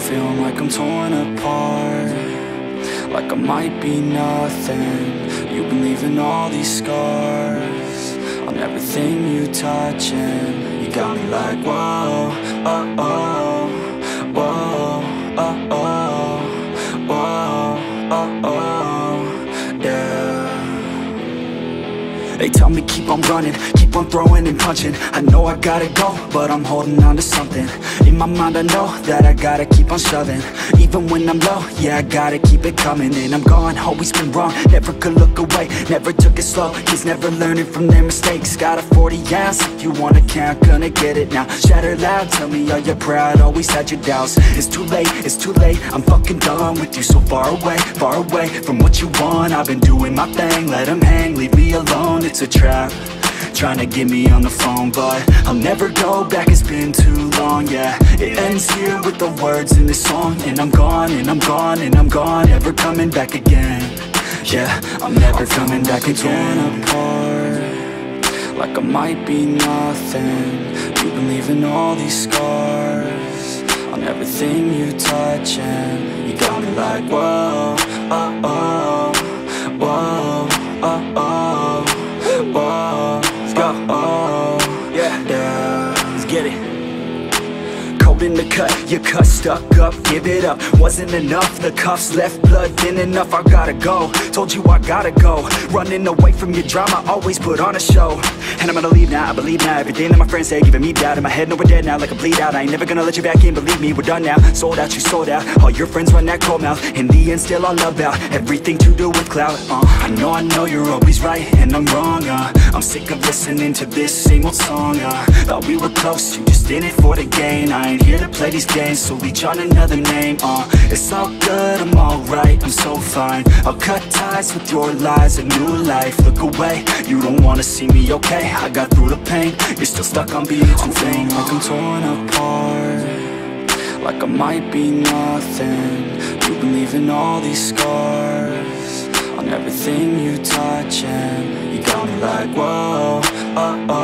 feeling like I'm torn apart Like I might be nothing. You've been leaving all these scars On everything you touch and You got me like whoa, oh, oh they tell me keep on running, keep on throwing and punching. I know I gotta go, but I'm holding on to something. In my mind I know that I gotta keep on shoving. Even when I'm low, yeah I gotta keep it coming. And I'm gone, always been wrong, never could look away. Never took it slow, kids never learning from their mistakes. Got a 40 ounce, if you wanna count, gonna get it now. Shatter loud, tell me are you proud, always had your doubts. It's too late, it's too late, I'm fucking done with you. So far away, far away from what you want I've been doing my thing, let them hang, leave me alone it's a trap. Trying to get me on the phone But I'll never go back, it's been too long, yeah. It ends here with the words in this song. And I'm gone, and I'm gone, and I'm gone. Never coming back again. Yeah, I'm never coming back again. apart. Like I might be nothing. You've been leaving all these scars On everything you touch And you got me like, whoa, get it in the cut, you cut stuck up, give it up. Wasn't enough, the cuffs left blood thin enough I gotta go, told you I gotta go. Running away from your drama, always put on a show. And I'm gonna leave now, I believe now. Everything that my friends say, giving me doubt In my head, no we're dead now, like a bleed out. I ain't never gonna let you back in, believe me, we're done now. Sold out, you sold out, all your friends run that cold mouth. In the end, still all about Everything to do with clout, uh I know, I know you're always right, and I'm wrong, uh. I'm sick of listening to this same old song, uh. Thought we were close, you just in it for the gain. I ain't here to play these games, so we on another name, uh. It's all good, I'm alright, I'm so fine. I'll cut ties with your lies, a new life. Look away, you don't wanna see me, okay? I got through the pain, you're still stuck on being too vain. Like I'm torn apart Like I might be nothing. You've been leaving all these scars On everything you touch and You got me like, whoa, oh, oh